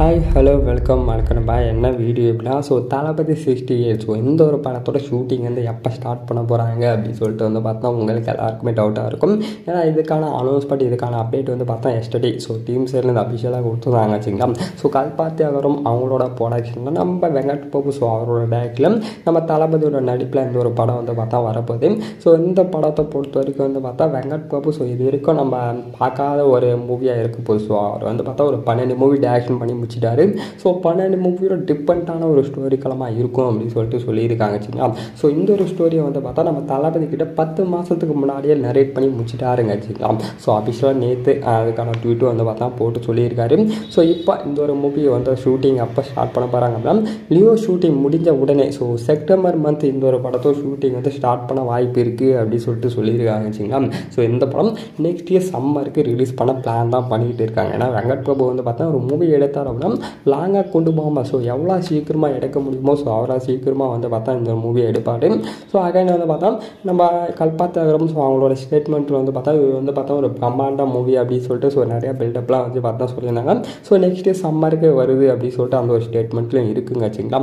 Hi hello welcome வணக்கம் என்ன video எப்படின்னா so Thalapathy sixty eight so இந்த ஒரு படத்தோட ஷூட்டிங் வந்து எப்போ ஸ்டார்ட் பண்ண போகிறாங்க அப்படின்னு சொல்லிட்டு வந்து பார்த்தா உங்களுக்கு எல்லாருக்குமே டவுட்டாக இருக்கும். ஏன்னா இதுக்கான அனௌன்ஸ்மெண்ட் இதுக்கான அப்டேட் வந்து பார்த்தா எஸ்டர்டே ஸோ டீம் சைட்லேருந்து அஃபிஷியலாக கொடுத்துருந்தாங்க வச்சுங்களா ஸோ கல்பாத்தி அகரம் அவங்களோட ப்ரொடக்ஷனில் நம்ம வெங்கட் பாபு ஸோ அவரோட டேரக்டில் நம்ம தளபதியோட நடிப்பில் இந்த ஒரு படம் வந்து பார்த்தா வரப்போகுது. ஸோ இந்த படத்தை பொறுத்த வரைக்கும் வந்து பார்த்தா வெங்கட் பாபு ஸோ இது வரைக்கும் நம்ம பார்க்காத ஒரு மூவியாக இருக்க போகுது. ஸோ அவர் வந்து பார்த்தா ஒரு பன்னெண்டு மூவி டேரக்ஷன் பண்ணி முடிச்சிட்டாரு. ஸோ பன்னெண்டு மூவியோட டிஃப்ரெண்ட்டான ஒரு ஸ்டோரி களமாக இருக்கும் அப்படின்னு சொல்லிட்டு சொல்லியிருக்காங்க சரிங்களா ஸோ இந்த ஒரு ஸ்டோரியை வந்து பார்த்தா நம்ம தளபதி கிட்ட பத்து மாதத்துக்கு முன்னாடியே நரேட் பண்ணி முடிச்சிட்டாருங்க சரிங்களா ஸோ அபிஷியலாக நேற்று அதுக்கான ட்வீட்டும் வந்து பார்த்தா போட்டு சொல்லியிருக்காரு. ஸோ இப்போ இந்த ஒரு மூவியை வந்து ஷூட்டிங் அப்போ ஸ்டார்ட் பண்ண போகிறாங்க அப்படின்னா லியோ ஷூட்டிங் முடிஞ்ச உடனே ஸோ செப்டம்பர் மந்த் இந்த ஒரு படத்தோ ஷூட்டிங் வந்து ஸ்டார்ட் பண்ண வாய்ப்பு இருக்குது அப்படின்னு சொல்லிட்டு சொல்லியிருக்காங்க சரிங்களா ஸோ இந்த படம் நெக்ஸ்ட் இயர் சம்மருக்கு ரிலீஸ் பண்ண பிளான் தான் பண்ணிக்கிட்டு இருக்காங்க. ஏன்னா வெங்கட் பிரபு வந்து பார்த்தா ஒரு மூவி எடுத்தார் அப்படின்னா லாங்காக கொண்டு போகாமல் ஸோ எவ்வளோ சீக்கிரமாக எடுக்க முடியுமோ ஸோ அவ்வளோ சீக்கிரமாக வந்து பார்த்தா இந்த மூவி எடுப்பார். ஸோ அகைன் வந்து பார்த்தா நம்ம கல்பாத்தகரம் ஸோ அவங்களோட ஸ்டேட்மெண்ட்டில் வந்து பார்த்தா இது வந்து பார்த்தா ஒரு பிரம்மாண்ட மூவி அப்படின்னு சொல்லிட்டு ஸோ நிறையா பில்டப்லாம் வந்து பார்த்தா சொல்லியிருந்தாங்க. ஸோ நெக்ஸ்ட் சம்மருக்கு வருது அப்படின்னு சொல்லிட்டு அந்த ஒரு ஸ்டேட்மெண்ட்லையும் இருக்குங்க வச்சுங்களா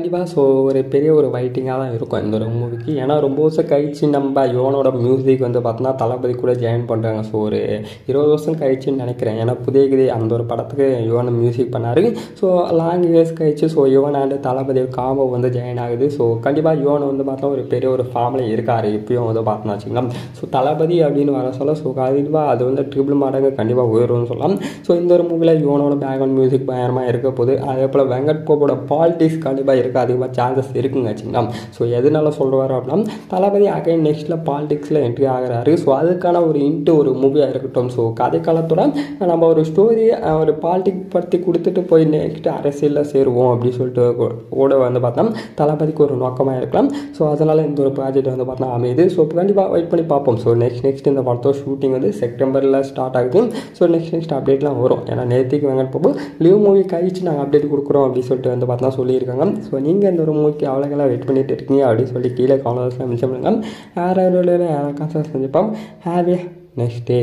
கண்டிப்பாக ஸோ ஒரு பெரிய ஒரு வைட்டிங்காக தான் இருக்கும் இந்த ஒரு மூவிக்கு ஏன்னா ரொம்ப வருஷம் கழிச்சு நம்ம யுவனோட மியூசிக் வந்து பார்த்தோன்னா தளபதி கூட ஜாயின் பண்ணுறாங்க ஸோ ஒரு இருபது வருஷம் கழிச்சுன்னு நினைக்கிறேன். ஏன்னா புதிய கிதி அந்த ஒரு படத்துக்கு யுவன் மியூசிக் பண்ணார். ஸோ லாங் இயர்ஸ் கழிச்சு so Yuvan and Thalapathy combo வந்து ஜாயின் ஆகுது. ஸோ கண்டிப்பாக யுவன் வந்து பார்த்தா ஒரு பெரிய ஒரு ஃபார்மில் இருக்கார். இப்பயும் வந்து பார்த்தோம்னா வச்சுக்கலாம். ஸோ தளபதி அப்படின்னு வர சொல்ல ஸோ கண்டிப்பாக அது வந்து ட்ரிபிள் மடங்கு கண்டிப்பாக உயரும்னு சொல்லலாம். ஸோ இந்த ஒரு மூவியில் யுவனோட பேக்ரவுண்ட் மியூசிக் பயங்கரமாக இருக்க போது அதே போல் வெங்கட் கோபோட பாலிட்டிக்ஸ் கண்டிப்பாக இருக்கு அதிகமாக சான்சஸ் இருக்குங்க வச்சுங்களா ஸோ எதனால சொல்கிறாரு அப்படின்னா தளபதி அகைன் நெக்ஸ்ட்டில் பாலிடிக்ஸில் என்ட்ரி ஆகிறாரு. ஸோ அதுக்கான ஒரு இன்ட்டு ஒரு மூவியாக இருக்கட்டும். ஸோ கதை காலத்தோட நம்ம ஒரு ஸ்டோரி ஒரு பாலிடிக் பற்றி கொடுத்துட்டு போய் நெக்ஸ்ட் அரசியலில் சேருவோம் அப்படின்னு சொல்லிட்டு கூட வந்து பார்த்தா தளபதிக்கு ஒரு நோக்கமாக இருக்கலாம். ஸோ அதனால் இந்த ஒரு ப்ராஜெக்ட் வந்து பார்த்தா அமையுது. ஸோ கண்டிப்பாக வெயிட் பண்ணி பார்ப்போம். ஸோ நெக்ஸ்ட் நெக்ஸ்ட் இந்த படத்தோட ஷூட்டிங் வந்து செப்டம்பரில் ஸ்டார்ட் ஆகுது. ஸோ நெக்ஸ்ட் நெக்ஸ்ட் அப்டேட்லாம் வரும். ஏன்னா நேற்றுக்கு வெங்கட் பாபு லீவ் மூவி கழிச்சு நாங்கள் அப்டேட் கொடுக்குறோம் அப்படின்னு சொல்லிட்டு வந்து பார்த்தா சொல்லியிருக்காங்க. ஸோ நீங்கள் இந்த ஒரு மூவிக்கு அவ்வளோக்கெல்லாம் வெயிட் பண்ணிட்டு இருக்கீங்க அப்படின்னு சொல்லி கீழே கமெண்ட்ஸில் மிச்சம் பண்ணுங்கள் யார் யாரோட யாராவது காசு செஞ்சுப்போம் ஹாவ் ஏ நெக்ஸ்ட் டே